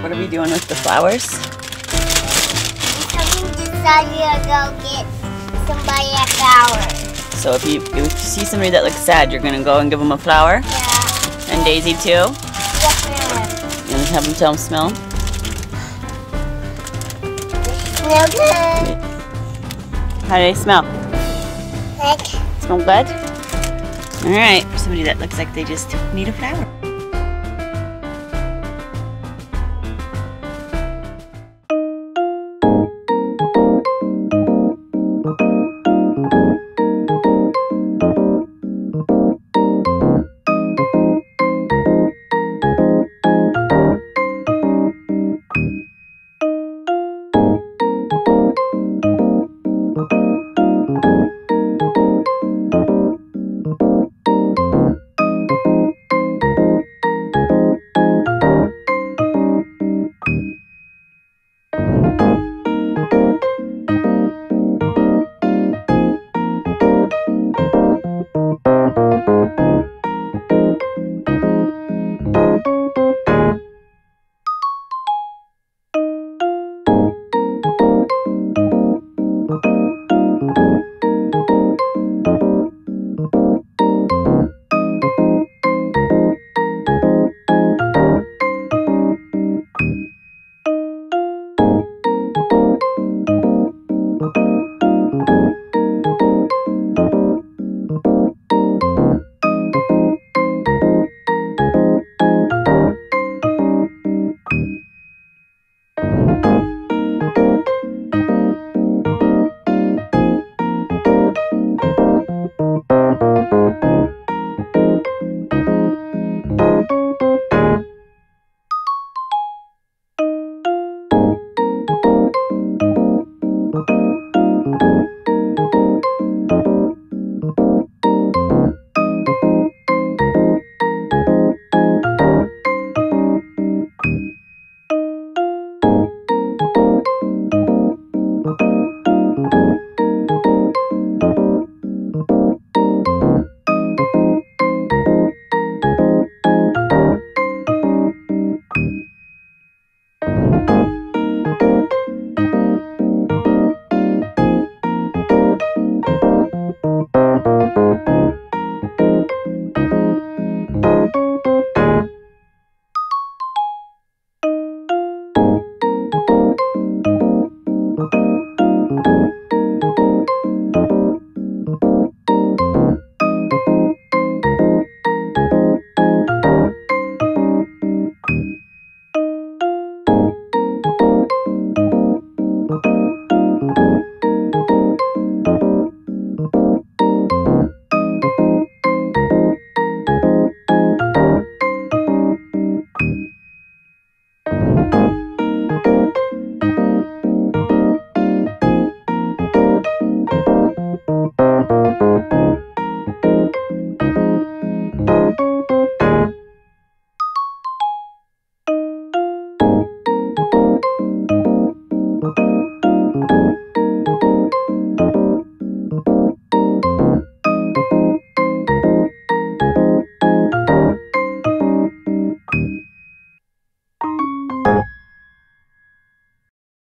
What are we mm-hmm. doing with the flowers? Someone decided to go get somebody a flower. So if you, if you see somebody that looks sad, you're gonna go and give them a flower? Yeah. And Daisy too? Yes, ma'am. You gonna have them tell them smell? Smell good. How do they smell? Like, Smell good? Alright, for somebody that looks like they just need a flower. Música